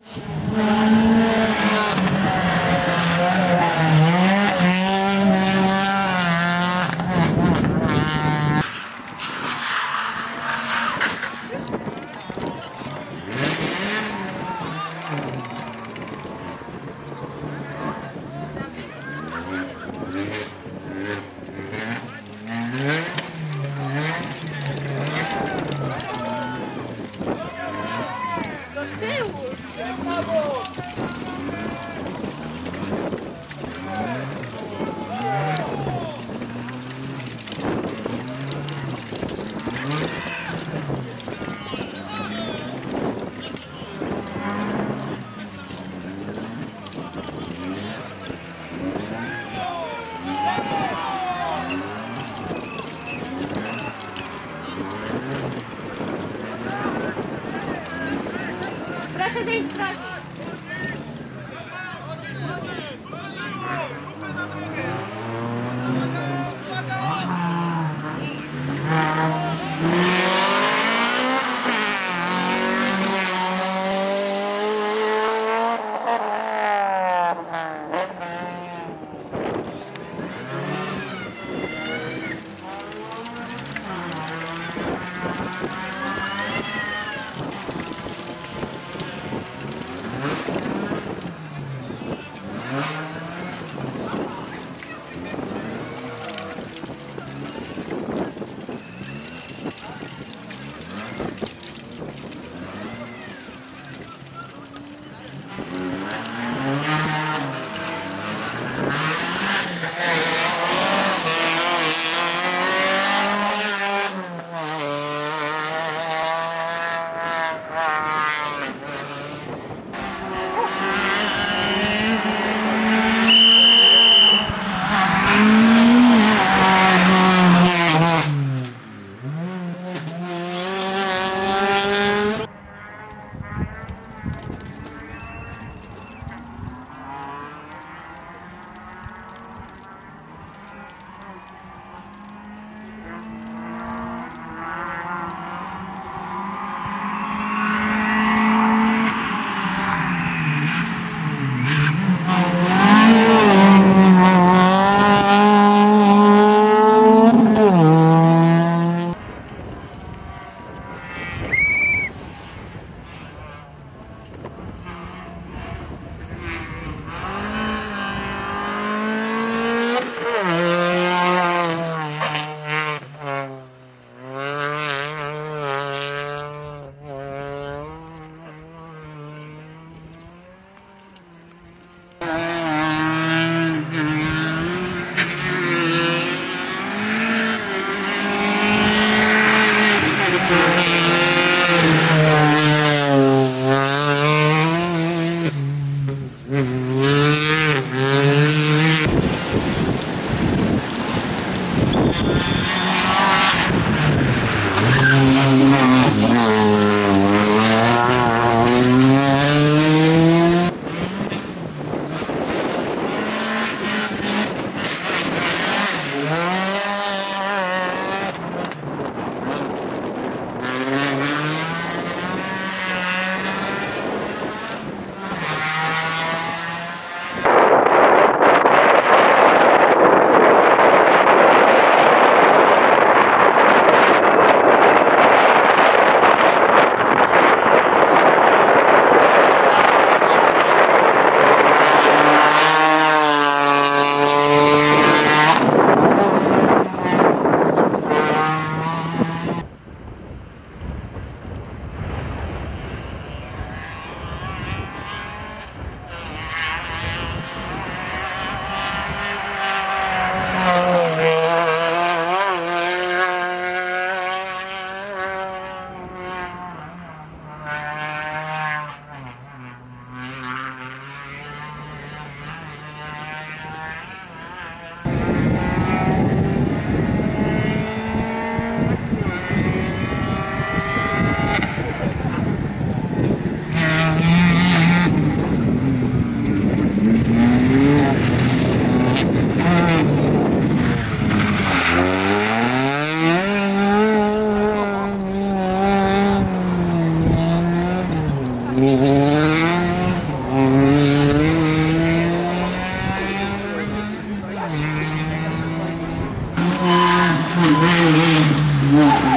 Proszę Наша здесь праздник. you.